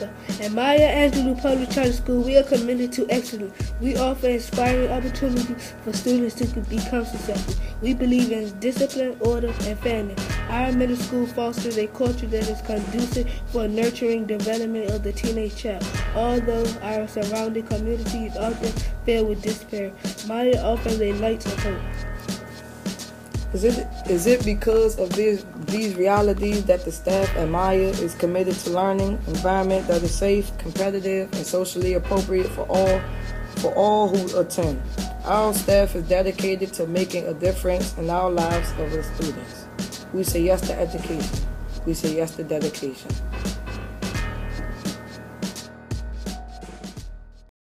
America. At Maya Angelou Public Charter School, we are committed to excellence. We offer inspiring opportunities for students to become successful. We believe in discipline, order, and family. Our middle school fosters a culture that is conducive for nurturing development of the teenage child. Although our surrounding community is often filled with despair, Maya offers a light of hope. Is it is it because of these these realities that the staff at Maya is committed to learning environment that is safe, competitive, and socially appropriate for all for all who attend? Our staff is dedicated to making a difference in our lives of the students. We say yes to education. We say yes to dedication.